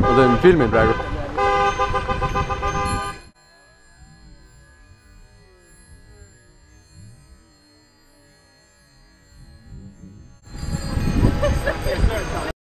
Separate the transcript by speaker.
Speaker 1: ma teen filmi praegu